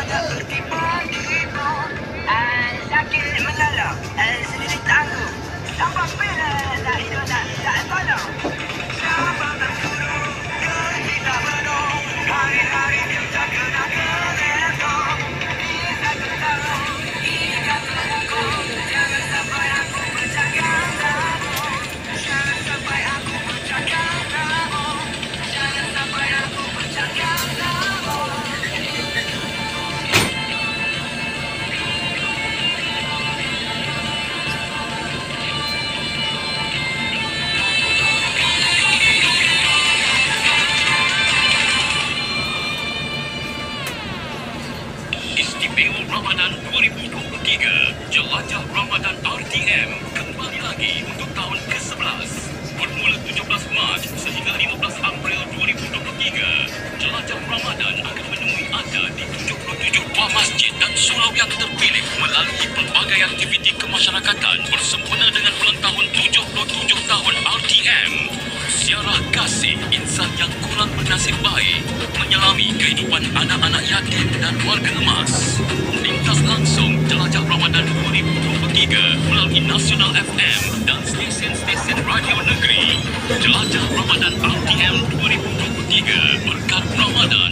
vaya al equipo. Ramadan 2023. Jelajah Ramadan RTM kembali lagi untuk tahun ke-11. Bermula 17 Mac sehingga 15 April 2023. Jelajah Ramadan akan menemui anda di 77 buah masjid dan surau yang terpilih melalui pelbagai aktiviti kemasyarakatan bersempena warga emas. Lintas langsung jelajah Ramadan 2023 melalui Nasional FM dan stesen-stesen radio negeri. Jelajah Ramadan RTM 2023 berkat Ramadan